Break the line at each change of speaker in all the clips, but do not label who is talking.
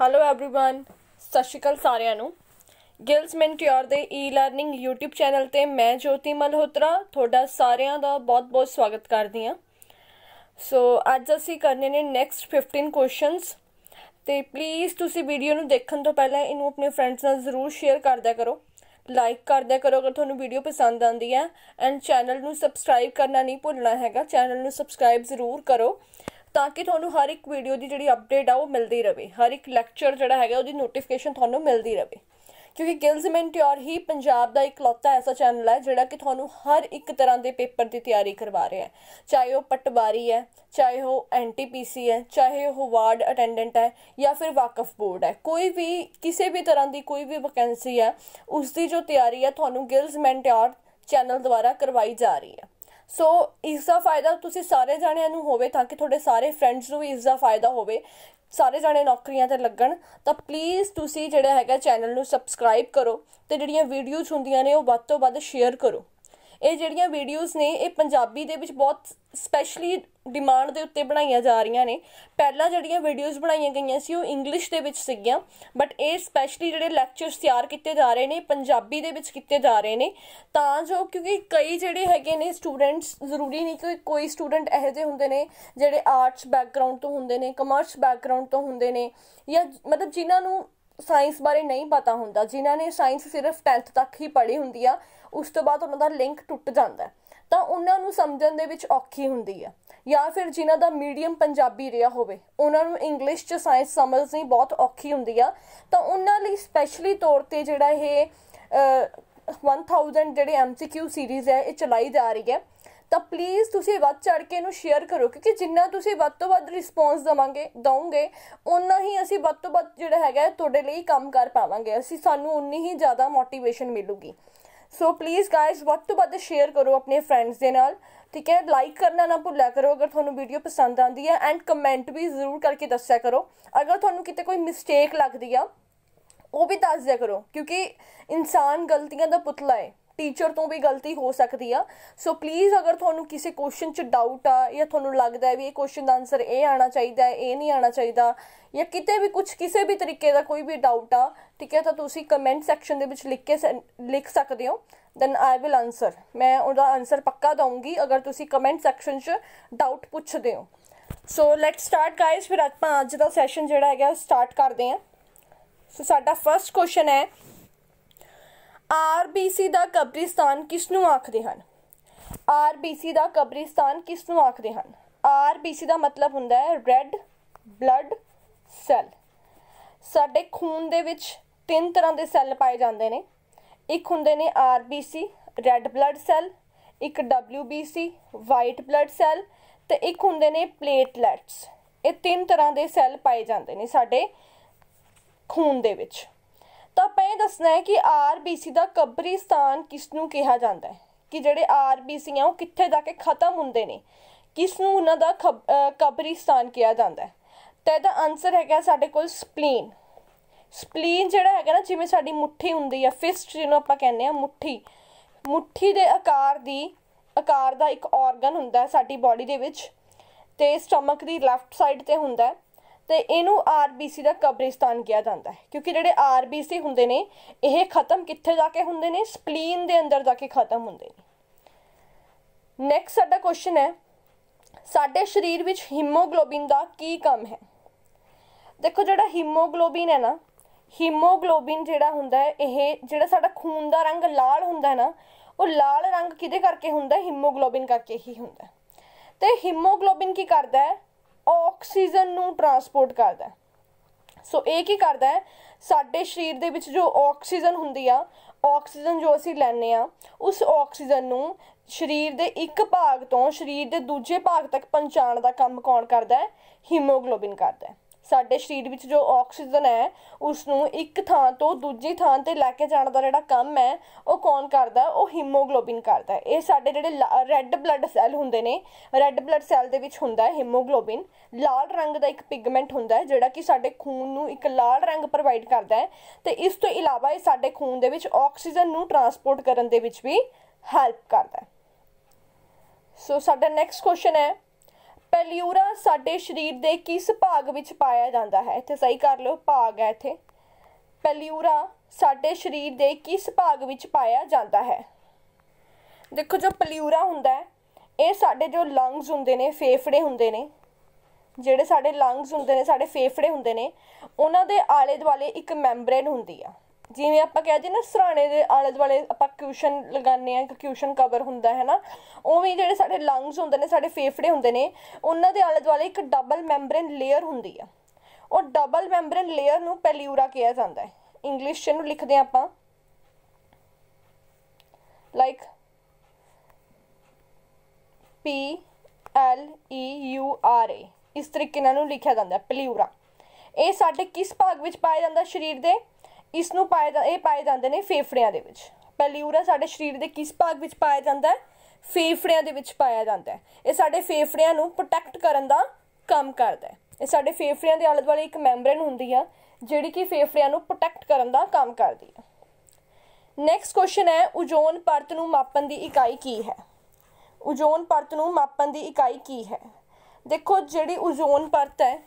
Hello everyone ਸਤਿ ਸ਼੍ਰੀ ਅਕਾਲ ਸਾਰਿਆਂ ਨੂੰ ਗਿਲਸ ਮੈਂਟਿਓਰ ਦੇ ਈ ਲਰਨਿੰਗ YouTube ਚੈਨਲ ਤੇ ਮੈਂ ਜੋਤੀ ਮਲਹੋਤਰਾ ਤੁਹਾਡਾ ਸਾਰਿਆਂ ਦਾ ਬਹੁਤ-ਬਹੁਤ ਸਵਾਗਤ ਕਰਦੀ ਹਾਂ ਸੋ ਅੱਜ ਅਸੀਂ ਕਰਨੇ ਨੇ ਨੈਕਸਟ 15 ਕੁਐਸਚਨਸ ਤੇ ਪਲੀਜ਼ ਤੁਸੀਂ ਵੀਡੀਓ ਨੂੰ ਦੇਖਣ ਤੋਂ ਪਹਿਲਾਂ ਇਹਨੂੰ ਆਪਣੇ ਫਰੈਂਡਸ ਨਾਲ ਜ਼ਰੂਰ ਸ਼ੇਅਰ ਕਰ ਦਿਆ ਕਰੋ ਲਾਈਕ ਕਰ ਦਿਆ ਕਰੋ ਅਗਰ ਤੁਹਾਨੂੰ ਵੀਡੀਓ ਪਸੰਦ ਆਂਦੀ ਹੈ ਐਂਡ ਚੈਨਲ ਨੂੰ ਸਬਸਕ੍ਰਾਈਬ ਕਰਨਾ ਨਹੀਂ ਭੁੱਲਣਾ ਹੈਗਾ ਚੈਨਲ ਨੂੰ ਸਬਸਕ੍ਰਾਈਬ ਜ਼ਰੂਰ ਕਰੋ ਤਾਂ ਕਿ ਤੁਹਾਨੂੰ ਹਰ ਇੱਕ ਵੀਡੀਓ ਦੀ ਜਿਹੜੀ ਅਪਡੇਟ ਆ ਉਹ ਮਿਲਦੀ ਰਹੇ ਹਰ ਇੱਕ ਲੈਕਚਰ ਜਿਹੜਾ ਹੈਗਾ ਉਹਦੀ ਨੋਟੀਫਿਕੇਸ਼ਨ ਤੁਹਾਨੂੰ ਮਿਲਦੀ ਰਹੇ ਕਿਉਂਕਿ ਗਿਲਜ਼ ਮੈਂਟਿਓਰ ਹੀ ਪੰਜਾਬ ਦਾ ਇਕਲੌਤਾ ਐਸਾ ਚੈਨਲ ਹੈ ਜਿਹੜਾ ਕਿ ਤੁਹਾਨੂੰ ਹਰ ਇੱਕ ਤਰ੍ਹਾਂ ਦੇ ਪੇਪਰ ਦੀ ਤਿਆਰੀ ਕਰਵਾ ਰਿਹਾ ਹੈ। ਚਾਹੇ ਉਹ ਪਟਵਾਰੀ ਹੈ, ਚਾਹੇ ਉਹ ਐਨਟੀਪੀਸੀ ਹੈ, ਚਾਹੇ ਉਹ ਵਾਰਡ ਅਟੈਂਡੈਂਟ ਹੈ ਜਾਂ ਫਿਰ ਵਾਕਫ ਬੋਰਡ ਹੈ। ਕੋਈ ਵੀ, ਕਿਸੇ ਵੀ ਤਰ੍ਹਾਂ ਦੀ ਕੋਈ ਵੀ ਵੈਕੈਂਸੀ ਹੈ ਉਸ ਦੀ ਜੋ ਤਿਆਰੀ ਹੈ ਤੁਹਾਨੂੰ ਗਿਲਜ਼ ਮੈਂਟਿਓਰ ਚੈਨਲ ਦੁਆਰਾ ਕਰਵਾਈ ਜਾ ਰਹੀ ਹੈ। ਸੋ ਇਸ ਦਾ ਫਾਇਦਾ ਤੁਸੀਂ ਸਾਰੇ ਜਾਣਿਆਂ ਨੂੰ ਹੋਵੇ ਤਾਂ ਕਿ ਤੁਹਾਡੇ ਸਾਰੇ ਫਰੈਂਡਸ ਨੂੰ ਵੀ ਇਸ ਦਾ ਫਾਇਦਾ ਹੋਵੇ, ਸਾਰੇ ਜਾਣੇ ਨੌਕਰੀਆਂ ਤੇ ਲੱਗਣ, ਤਾਂ ਪਲੀਜ਼ ਤੁਸੀਂ ਜਿਹੜਾ ਹੈਗਾ ਚੈਨਲ ਨੂੰ ਸਬਸਕ੍ਰਾਈਬ ਕਰੋ ਤੇ ਜਿਹੜੀਆਂ ਵੀਡੀਓਜ਼ ਹੁੰਦੀਆਂ ਨੇ ਉਹ ਵੱਧ ਤੋਂ ਵੱਧ ਸ਼ੇਅਰ ਕਰੋ। ਇਹ ਜਿਹੜੀਆਂ ਵੀਡੀਓਜ਼ ਨੇ, ਇਹ ਪੰਜਾਬੀ ਦੇ ਵਿੱਚ ਬਹੁਤ ਸਪੈਸ਼ਲੀ ਡਿਮਾਂਡ ਦੇ ਉੱਤੇ ਬਣਾਈਆਂ ਜਾ ਰਹੀਆਂ ਨੇ। ਪਹਿਲਾਂ ਜਿਹੜੀਆਂ ਵੀਡੀਓਜ਼ ਬਣਾਈਆਂ ਗਈਆਂ ਸੀ, ਉਹ ਇੰਗਲਿਸ਼ ਦੇ ਵਿੱਚ ਸੀਗੀਆਂ ਬਟ ਇਹ ਸਪੈਸ਼ਲੀ ਜਿਹੜੇ ਲੈਕਚਰਸ ਤਿਆਰ ਕੀਤੇ ਜਾ ਰਹੇ ਨੇ ਪੰਜਾਬੀ ਦੇ ਵਿੱਚ ਕੀਤੇ ਜਾ ਰਹੇ ਨੇ। ਤਾਂ ਜੋ ਕਿਉਂਕਿ ਕਈ ਜਿਹੜੇ ਹੈਗੇ ਨੇ ਸਟੂਡੈਂਟਸ ਜ਼ਰੂਰੀ ਨਹੀਂ ਕਿ ਕੋਈ ਸਟੂਡੈਂਟ ਇਹੋ ਜਿਹੇ ਹੁੰਦੇ ਨੇ, ਜਿਹੜੇ ਆਰਟਸ ਬੈਕਗ੍ਰਾਉਂਡ ਤੋਂ ਹੁੰਦੇ ਨੇ ਕਮਰਸ ਬੈਕਗ੍ਰਾਉਂਡ ਤੋਂ ਹੁੰਦੇ ਨੇ, ਜਾਂ ਮਤਲਬ ਜਿਨ੍ਹਾਂ ਨੂੰ ਸਾਇੰਸ ਬਾਰੇ ਨਹੀਂ ਪਤਾ ਹੁੰਦਾ, ਜਿਨ੍ਹਾਂ ਨੇ ਸਾਇੰਸ ਸਿਰਫ 10th ਤੱਕ ਹੀ ਪੜ੍ਹੀ ਹੁੰਦੀ ਆ, ਉਸ ਤੋਂ ਬਾਅਦ ਉਹਨਾਂ ਦਾ ਲਿੰਕ ਟੁੱਟ ਜਾਂਦਾ ਤਾਂ ਉਹਨਾਂ ਨੂੰ ਸਮਝਣ ਦੇ ਵਿੱਚ ਔਖੀ ਹੁੰਦੀ ਆ। ਜਾਂ ਫਿਰ ਜਿਨ੍ਹਾਂ ਦਾ ਮੀਡੀਅਮ ਪੰਜਾਬੀ ਰਿਹਾ ਹੋਵੇ, ਉਹਨਾਂ ਨੂੰ ਇੰਗਲਿਸ਼ 'ਚ ਸਾਇੰਸ ਸਮਝਣੀ ਬਹੁਤ ਔਖੀ ਹੁੰਦੀ ਆ। ਤਾਂ ਉਹਨਾਂ ਲਈ ਸਪੈਸ਼ਲੀ ਤੌਰ ਤੇ ਜਿਹੜਾ ਇਹ 1000 ਜਿਹੜੇ ਐਮਸੀਕਿਊ ਸੀਰੀਜ਼ ਹੈ, ਇਹ ਚਲਾਈ ਜਾ ਰਹੀ ਹੈ। ਤਾਂ ਪਲੀਜ਼ ਤੁਸੀਂ ਵੱਧ ਚੜ ਕੇ ਇਹਨੂੰ ਸ਼ੇਅਰ ਕਰੋ, ਕਿਉਂਕਿ ਜਿੰਨਾ ਤੁਸੀਂ ਵੱਧ ਤੋਂ ਵੱਧ ਰਿਸਪੌਂਸ ਦਵਾਂਗੇ, ਦਵੋਗੇ ਉਨਾ ਹੀ ਅਸੀਂ ਵੱਧ ਤੋਂ ਵੱਧ ਜਿਹੜਾ ਹੈਗਾ ਤੁਹਾਡੇ ਲਈ ਕੰਮ ਕਰ ਪਾਵਾਂਗੇ, ਅਸੀਂ ਸਾਨੂੰ ਉਨੀ ਹੀ ਜ਼ਿਆਦਾ ਮੋਟੀਵੇਸ਼ਨ ਮਿਲੂਗੀ। ਸੋ ਪਲੀਜ਼ ਗਾਇਸ ਵੱਧ ਤੋਂ ਵੱਧ ਸ਼ੇਅਰ ਕਰੋ ਆਪਣੇ ਫਰੈਂਡਸ ਦੇ ਨਾਲ, ਠੀਕ ਹੈ? ਲਾਈਕ ਕਰਨਾ ਨਾ ਭੁੱਲਿਆ ਕਰੋ, ਅਗਰ ਤੁਹਾਨੂੰ ਵੀਡੀਓ ਪਸੰਦ ਆਂਦੀ ਹੈ ਐਂਡ ਕਮੈਂਟ ਵੀ ਜ਼ਰੂਰ ਕਰਕੇ ਦੱਸਿਆ ਕਰੋ। ਅਗਰ ਤੁਹਾਨੂੰ ਕਿਤੇ ਕੋਈ ਮਿਸਟੇਕ ਲੱਗਦੀ ਆ, ਉਹ ਵੀ ਦੱਸ ਦਿਆ ਕਰੋ, ਕਿਉਂਕਿ ਇਨਸਾਨ ਗਲਤੀਆਂ ਦਾ ਪੁਤਲਾ ਹੈ ਟੀਚਰ ਤੋਂ ਵੀ ਗਲਤੀ ਹੋ ਸਕਦੀ ਆ। ਸੋ ਪਲੀਜ਼ ਅਗਰ ਤੁਹਾਨੂੰ ਕਿਸੇ ਕੁਐਸਚਨ 'ਚ ਡਾਊਟ ਆ ਜਾਂ ਤੁਹਾਨੂੰ ਲੱਗਦਾ ਹੈ ਵੀ ਇਹ ਕੁਐਸਚਨ ਦਾ ਆਨਸਰ ਇਹ ਆਣਾ ਚਾਹੀਦਾ ਹੈ, ਇਹ ਨਹੀਂ ਆਣਾ ਚਾਹੀਦਾ ਜਾਂ ਕਿਤੇ ਵੀ ਕੁਝ ਕਿਸੇ ਵੀ ਤਰੀਕੇ ਦਾ ਕੋਈ ਵੀ ਡਾਊਟ ਆ, ਠੀਕ ਹੈ, ਤਾਂ ਤੁਸੀਂ ਕਮੈਂਟ ਸੈਕਸ਼ਨ ਦੇ ਵਿੱਚ ਲਿਖ ਕੇ ਲਿਖ ਸਕਦੇ ਹੋ। ਦੈਨ ਆਈ ਵਿਲ ਆਨਸਰ ਮੈਂ ਉਹਦਾ ਆਨਸਰ ਪੱਕਾ ਦਵਾਂਗੀ ਅਗਰ ਤੁਸੀਂ ਕਮੈਂਟ ਸੈਕਸ਼ਨ 'ਚ ਡਾਊਟ ਪੁੱਛਦੇ ਹੋ। ਸੋ ਲੈਟਸ ਸਟਾਰਟ ਗਾਇਸ ਫਿਰ ਆਪਾਂ ਅੱਜ ਦਾ ਸੈਸ਼ਨ ਜਿਹੜਾ ਹੈਗਾ ਸਟਾਰਟ ਕਰਦੇ ਹਾਂ। ਸੋ ਸਾਡਾ ਫਰਸਟ ਕੁਐਸਚਨ ਹੈ ਆਰਬੀਸੀ ਦਾ ਕਬਰਿਸਤਾਨ ਕਿਸ ਨੂੰ ਆਖਦੇ ਹਨ? ਆਰਬੀਸੀ ਦਾ ਕਬਰਿਸਤਾਨ ਕਿਸ ਨੂੰ ਆਖਦੇ ਹਨ? ਆਰਬੀਸੀ ਦਾ ਮਤਲਬ ਹੁੰਦਾ ਹੈ ਰੈੱਡ ਬਲੱਡ ਸੈੱਲ ਸਾਡੇ ਖੂਨ ਦੇ ਵਿੱਚ ਤਿੰਨ ਤਰ੍ਹਾਂ ਦੇ ਸੈੱਲ ਪਾਏ ਜਾਂਦੇ ਨੇ। ਇੱਕ ਹੁੰਦੇ ਨੇ ਆਰਬੀਸੀ ਰੈੱਡ ਬਲੱਡ ਸੈੱਲ ਇੱਕ ਡਬਲਯੂਬੀਸੀ ਵਾਈਟ ਬਲੱਡ ਸੈੱਲ ਤੇ ਇੱਕ ਹੁੰਦੇ ਨੇ ਪਲੇਟਲੈਟਸ ਇਹ ਤਿੰਨ ਤਰ੍ਹਾਂ ਦੇ ਸੈੱਲ ਪਾਏ ਜਾਂਦੇ ਨੇ ਸਾਡੇ ਖੂਨ ਦੇ ਵਿੱਚ। ਤਾਂ ਆਪਾਂ ਇਹ ਦੱਸਣਾ ਹੈ ਕਿ ਆਰਬੀਸੀ ਦਾ ਕਬਰਿਸਤਾਨ ਕਿਸ ਨੂੰ ਕਿਹਾ ਜਾਂਦਾ ਹੈ? ਕਿ ਜਿਹੜੇ ਆਰਬੀਸੀ ਆ, ਉਹ ਕਿੱਥੇ ਜਾ ਕੇ ਖਤਮ ਹੁੰਦੇ ਨੇ? ਕਿਸ ਨੂੰ ਉਹਨਾਂ ਦਾ ਕਬਰਿਸਤਾਨ ਕਿਹਾ ਜਾਂਦਾ ਹੈ? ਤਾਂ ਇਹਦਾ ਆਨਸਰ ਹੈਗਾ ਸਾਡੇ ਕੋਲ ਸਪਲੀਨ। ਸਪਲੀਨ ਜਿਹੜਾ ਹੈਗਾ ਨਾ, ਜਿਵੇਂ ਸਾਡੀ ਮੁੱਠੀ ਹੁੰਦੀ ਆ ਫਿਸਟ ਜਿਹਨੂੰ ਆਪਾਂ ਕਹਿੰਦੇ ਆ, ਮੁੱਠੀ। ਮੁੱਠੀ ਦੇ ਆਕਾਰ ਦੀ, ਆਕਾਰ ਦਾ ਇੱਕ ਆਰਗਨ ਹੁੰਦਾ ਹੈ ਸਾਡੀ ਬਾਡੀ ਦੇ ਵਿੱਚ। ਤੇ ਸਟਮਕ ਦੀ ਲੈਫਟ ਸਾਈਡ ਤੇ ਹੁੰਦਾ ਹੈ। ਤੇ ਇਹਨੂੰ ਆਰਬੀਸੀ ਦਾ ਕਬਰਿਸਤਾਨ ਕਿਹਾ ਜਾਂਦਾ ਹੈ। ਕਿਉਂਕਿ ਜਿਹੜੇ ਆਰਬੀਸੀ ਹੁੰਦੇ ਨੇ, ਇਹ ਖਤਮ ਕਿੱਥੇ ਜਾ ਕੇ ਹੁੰਦੇ ਨੇ? ਸਪਲੀਨ ਦੇ ਅੰਦਰ ਜਾ ਕੇ ਖਤਮ ਹੁੰਦੇ ਨੇ। ਨੈਕਸਟ ਸਾਡਾ ਕੁਐਸਚਨ ਹੈ, ਸਾਡੇ ਸਰੀਰ ਵਿੱਚ ਹੀਮੋਗਲੋਬਿਨ ਦਾ ਕੀ ਕੰਮ ਹੈ? ਦੇਖੋ ਜਿਹੜਾ ਹੀਮੋਗਲੋਬਿਨ ਹੈ ਨਾ, ਹੀਮੋਗਲੋਬਿਨ ਜਿਹੜਾ ਹੁੰਦਾ ਹੈ, ਇਹ ਜਿਹੜਾ ਸਾਡਾ ਖੂਨ ਦਾ ਰੰਗ ਲਾਲ ਹੁੰਦਾ ਹੈ ਨਾ, ਉਹ ਲਾਲ ਰੰਗ ਕਿਹਦੇ ਕਰਕੇ ਹੁੰਦਾ ਹੈ? ਹੀਮੋਗਲੋਬਿਨ ਕਰਕੇ ਹੀ ਹੁੰਦਾ ਤੇ ਹੀਮੋਗਲੋਬਿਨ ਕੀ ਕਰਦਾ ਹੈ? ਆਕਸੀਜਨ ਨੂੰ ਟਰਾਂਸਪੋਰਟ ਕਰਦਾ ਹੈ। ਸੋ ਇਹ ਕੀ ਕਰਦਾ ਹੈ? ਸਾਡੇ ਸਰੀਰ ਦੇ ਵਿੱਚ ਜੋ ਆਕਸੀਜਨ ਹੁੰਦੀ ਆ, ਆਕਸੀਜਨ ਜੋ ਅਸੀਂ ਲੈਂਦੇ ਆ, ਉਸ ਆਕਸੀਜਨ ਨੂੰ ਸਰੀਰ ਦੇ ਇੱਕ ਭਾਗ ਤੋਂ ਸਰੀਰ ਦੇ ਦੂਜੇ ਭਾਗ ਤੱਕ ਪਹੁੰਚਾਉਣ ਦਾ ਕੰਮ ਕੌਣ ਕਰਦਾ ਹੈ? ਹੀਮੋਗਲੋਬਿਨ ਕਰਦਾ ਹੈ। ਸਾਡੇ ਸਰੀਰ ਵਿੱਚ ਜੋ ਆਕਸੀਜਨ ਹੈ ਉਸ ਨੂੰ ਇੱਕ ਥਾਂ ਤੋਂ ਦੂਜੀ ਥਾਂ ਤੇ ਲੈ ਕੇ ਜਾਣ ਦਾ ਜਿਹੜਾ ਕੰਮ ਹੈ, ਉਹ ਕੌਣ ਕਰਦਾ? ਉਹ ਹੀਮੋਗਲੋਬਿਨ ਕਰਦਾ ਇਹ ਸਾਡੇ ਜਿਹੜੇ ਰੈੱਡ ਬਲੱਡ ਸੈੱਲ ਹੁੰਦੇ ਨੇ ਰੈੱਡ ਬਲੱਡ ਸੈੱਲ ਦੇ ਵਿੱਚ ਹੁੰਦਾ ਹੈ ਹੀਮੋਗਲੋਬਿਨ। ਲਾਲ ਰੰਗ ਦਾ ਇੱਕ ਪਿਗਮੈਂਟ ਹੁੰਦਾ ਹੈ, ਜਿਹੜਾ ਕਿ ਸਾਡੇ ਖੂਨ ਨੂੰ ਇੱਕ ਲਾਲ ਰੰਗ ਪ੍ਰੋਵਾਈਡ ਕਰਦਾ ਹੈ। ਤੇ ਇਸ ਤੋਂ ਇਲਾਵਾ ਇਹ ਸਾਡੇ ਖੂਨ ਦੇ ਵਿੱਚ ਆਕਸੀਜਨ ਨੂੰ ਟਰਾਂਸਪੋਰਟ ਕਰਨ ਦੇ ਵਿੱਚ ਵੀ ਹੈਲਪ ਕਰਦਾ ਹੈ। ਸੋ ਸਾਡਾ ਨੈਕਸਟ ਕੁਐਸਚਨ ਹੈ ਪੈਲਿਊਰਾ ਸਾਡੇ ਸਰੀਰ ਦੇ ਕਿਸ ਭਾਗ ਵਿੱਚ ਪਾਇਆ ਜਾਂਦਾ ਹੈ? ਇੱਥੇ ਸਹੀ ਕਰ ਲਓ, ਭਾਗ ਹੈ ਇੱਥੇ। ਪੈਲਿਊਰਾ ਸਾਡੇ ਸਰੀਰ ਦੇ ਕਿਸ ਭਾਗ ਵਿੱਚ ਪਾਇਆ ਜਾਂਦਾ ਹੈ? ਦੇਖੋ ਜੋ ਪਲਿਊਰਾ ਹੁੰਦਾ ਹੈ, ਇਹ ਸਾਡੇ ਜੋ ਲੰਗਸ ਹੁੰਦੇ ਨੇ, ਫੇਫੜੇ ਹੁੰਦੇ ਨੇ, ਜਿਹੜੇ ਸਾਡੇ ਲੰਗਸ ਹੁੰਦੇ ਨੇ, ਸਾਡੇ ਫੇਫੜੇ ਹੁੰਦੇ ਨੇ, ਉਹਨਾਂ ਦੇ ਆਲੇ ਦੁਆਲੇ ਇੱਕ ਮੈਂਬਰੇਨ ਹੁੰਦੀ ਆ। ਜਿਵੇਂ ਆਪਾਂ ਕਹਿ ਨਾ ਸਰਾਣੇ ਦੇ ਆਲੇ ਦੁਆਲੇ ਆਪਾਂ ਕਿਊਸ਼ਨ ਲਗਾਉਂਦੇ ਆ ਕਿਊਸ਼ਨ ਕਵਰ ਹੁੰਦਾ ਹੈ ਨਾ, ਉਵੇਂ ਜਿਹੜੇ ਸਾਡੇ ਲੰਗਸ ਹੁੰਦੇ ਨੇ, ਸਾਡੇ ਫੇਫੜੇ ਹੁੰਦੇ ਨੇ, ਉਹਨਾਂ ਦੇ ਆਲੇ ਦੁਆਲੇ ਇੱਕ ਡਬਲ ਮੈਂਬਰੇਨ ਲੇਅਰ ਹੁੰਦੀ ਆ। ਉਹ ਡਬਲ ਮੈਂਬਰੇਨ ਲੇਅਰ ਨੂੰ ਪੈਲਿਊਰਾ ਕਿਹਾ ਜਾਂਦਾ ਹੈ। ਇੰਗਲਿਸ਼ 'ਚ ਇਹਨੂੰ ਲਿਖਦੇ ਆ ਆਪਾਂ। Like P L E U R A ਇਸ ਤਰੀਕੇ ਨਾਲ ਨੂੰ ਲਿਖਿਆ ਜਾਂਦਾ ਹੈ ਪਲਿਊਰਾ ਇਹ ਸਾਡੇ ਕਿਸ ਭਾਗ ਵਿੱਚ ਪਾਇਆ ਜਾਂਦਾ ਸਰੀਰ ਦੇ ਇਸ ਨੂੰ ਪਾਏ ਇਹ ਪਾਏ ਜਾਂਦੇ ਨੇ ਫੇਫੜਿਆਂ ਦੇ ਵਿੱਚ। ਪਲਿਊਰਾ ਸਾਡੇ ਸਰੀਰ ਦੇ ਕਿਸ ਭਾਗ ਵਿੱਚ ਪਾਇਆ ਜਾਂਦਾ ਹੈ? ਫੇਫੜਿਆਂ ਦੇ ਵਿੱਚ ਪਾਇਆ ਜਾਂਦਾ ਹੈ। ਇਹ ਸਾਡੇ ਫੇਫੜਿਆਂ ਨੂੰ ਪ੍ਰੋਟੈਕਟ ਕਰਨ ਦਾ ਕੰਮ ਕਰਦਾ ਹੈ। ਇਹ ਸਾਡੇ ਫੇਫੜਿਆਂ ਦੇ ਆਲੇ ਦੁਆਲੇ ਇੱਕ ਮੈਂਬਰੇਨ ਹੁੰਦੀ ਆ, ਜਿਹੜੀ ਕਿ ਫੇਫੜਿਆਂ ਨੂੰ ਪ੍ਰੋਟੈਕਟ ਕਰਨ ਦਾ ਕੰਮ ਕਰਦੀ ਹੈ ਨੈਕਸਟ ਕੁਐਸਚਨ ਹੈ ਓਜ਼ੋਨ ਪਰਤ ਨੂੰ ਮਾਪਣ ਦੀ ਇਕਾਈ ਕੀ ਹੈ? ਓਜ਼ੋਨ ਪਰਤ ਨੂੰ ਮਾਪਣ ਦੀ ਇਕਾਈ ਕੀ ਹੈ? ਦੇਖੋ, ਜਿਹੜੀ ਓਜ਼ੋਨ ਪਰਤ ਹੈ,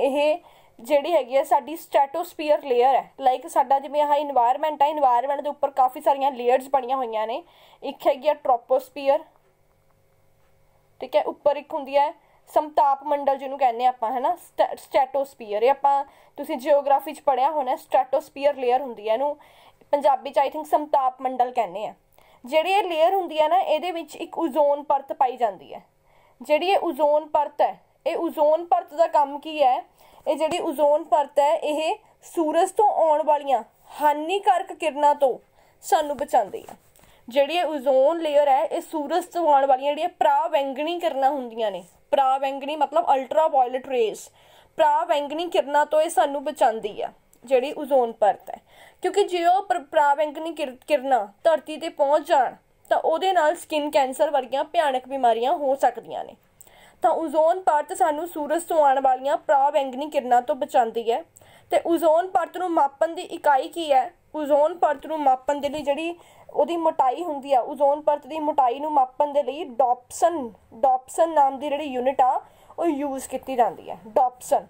ਇਹ ਜਿਹੜੀ ਹੈਗੀ ਹੈ ਸਾਡੀ ਸਟ੍ਰੈਟੋਸਫੀਅਰ ਲੇਅਰ ਹੈ। ਲਾਈਕ ਸਾਡਾ ਜਿਵੇਂ ਆਹ এনवायरमेंट ਹੈ এনवायरमेंट ਦੇ ਉੱਪਰ ਕਾਫੀ ਸਾਰੀਆਂ ਲੇਅਰਸ ਬਣੀਆਂ ਹੋਈਆਂ ਨੇ। ਇੱਕ ਹੈਗੀ ਹੈ ਟ੍ਰੋਪੋਸਫੀਅਰ ਠੀਕ ਹੈ। ਉੱਪਰ ਇੱਕ ਹੁੰਦੀ ਹੈ ਸਮਤਾਪ ਮੰਡਲ ਜਿਹਨੂੰ ਕਹਿੰਦੇ ਆਪਾਂ, ਹੈਨਾ? ਸਟ੍ਰੈਟੋਸਫੀਅਰ ਇਹ ਆਪਾਂ ਤੁਸੀਂ ਜੀਓਗ੍ਰਾਫੀ 'ਚ ਪੜਿਆ ਹੋਣਾ ਸਟ੍ਰੈਟੋਸਫੀਅਰ ਲੇਅਰ ਹੁੰਦੀ ਹੈ ਇਹਨੂੰ। ਪੰਜਾਬੀ 'ਚ ਆਈ ਥਿੰਕ ਸਮਤਾਪ ਮੰਡਲ ਕਹਿੰਦੇ ਆ। ਜਿਹੜੀ ਇਹ ਲੇਅਰ ਹੁੰਦੀ ਹੈ ਨਾ, ਇਹਦੇ ਵਿੱਚ ਇੱਕ ਓਜ਼ੋਨ ਪਰਤ ਪਾਈ ਜਾਂਦੀ ਹੈ। ਜਿਹੜੀ ਇਹ ਓਜ਼ੋਨ ਪਰਤ ਹੈ, ਇਹ ਓਜ਼ੋਨ ਪਰਤ ਦਾ ਕੰਮ ਕੀ ਹੈ? ਇਹ ਜਿਹੜੀ ਓਜ਼ੋਨ ਪਰਤ ਹੈ, ਇਹ ਸੂਰਜ ਤੋਂ ਆਉਣ ਵਾਲੀਆਂ ਹਾਨੀਕਾਰਕ ਕਿਰਨਾਂ ਤੋਂ ਸਾਨੂੰ ਬਚਾਉਂਦੀ ਹੈ। ਜਿਹੜੀ ਇਹ ਓਜ਼ੋਨ ਲੇਅਰ ਹੈ, ਇਹ ਸੂਰਜ ਤੋਂ ਆਉਣ ਵਾਲੀਆਂ ਜਿਹੜੀਆਂ ਪ੍ਰਾਵੈਂਗਣੀ ਕਿਰਨਾਂ ਹੁੰਦੀਆਂ ਨੇ, ਪ੍ਰਾਵੈਂਗਣੀ ਮਤਲਬ ਅਲਟਰਾ ਵਾਇਲਟ ਰੇਜ਼ ਪ੍ਰਾਵੈਂਗਣੀ ਕਿਰਨਾਂ ਤੋਂ ਇਹ ਸਾਨੂੰ ਬਚਾਉਂਦੀ ਆ, ਜਿਹੜੀ ਓਜ਼ੋਨ ਪਰਤ ਹੈ। ਕਿਉਂਕਿ ਜੇ ਉਹ ਪ੍ਰਾਵੈਂਗਣੀ ਕਿਰਨਾਂ ਧਰਤੀ ਤੇ ਪਹੁੰਚ ਜਾਣ, ਤਾਂ ਉਹਦੇ ਨਾਲ ਸਕਿਨ ਕੈਂਸਰ ਵਰਗੀਆਂ ਭਿਆਨਕ ਬਿਮਾਰੀਆਂ ਹੋ ਸਕਦੀਆਂ ਨੇ। ਤਾਂ ਓਜ਼ੋਨ ਪਰਤ ਸਾਨੂੰ ਸੂਰਜ ਤੋਂ ਆਉਣ ਵਾਲੀਆਂ ਪ੍ਰਾਵੈਂਗਨੀ ਕਿਰਨਾਂ ਤੋਂ ਬਚਾਉਂਦੀ ਹੈ। ਤੇ ਓਜ਼ੋਨ ਪਰਤ ਨੂੰ ਮਾਪਣ ਦੀ ਇਕਾਈ ਕੀ ਹੈ? ਓਜ਼ੋਨ ਪਰਤ ਨੂੰ ਮਾਪਣ ਦੇ ਲਈ ਜਿਹੜੀ ਉਹਦੀ ਮੋਟਾਈ ਹੁੰਦੀ ਆ ਓਜ਼ੋਨ ਪਰਤ ਦੀ ਮੋਟਾਈ ਨੂੰ ਮਾਪਣ ਦੇ ਲਈ ਡੌਪਸਨ ਡੌਪਸਨ ਨਾਮ ਦੀ ਜਿਹੜੀ ਯੂਨਿਟ ਆ, ਉਹ ਯੂਜ਼ ਕੀਤੀ ਜਾਂਦੀ ਹੈ, ਡੌਪਸਨ।